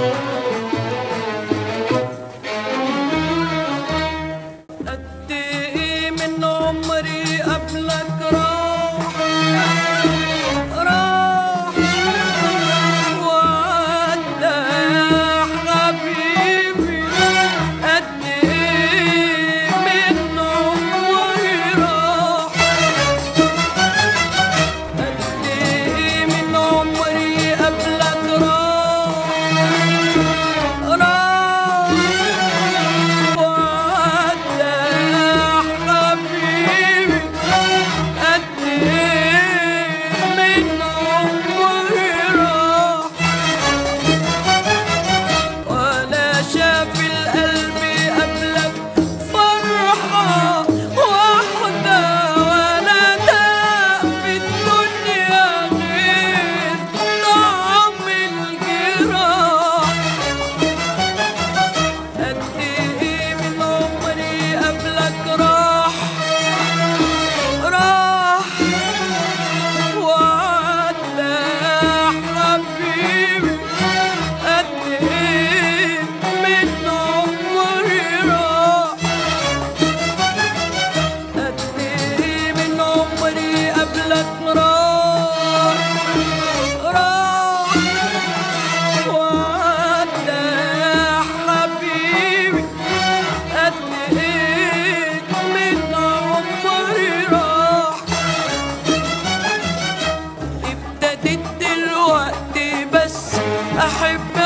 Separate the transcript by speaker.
Speaker 1: Oh. فاتت دلوقتي بس أحب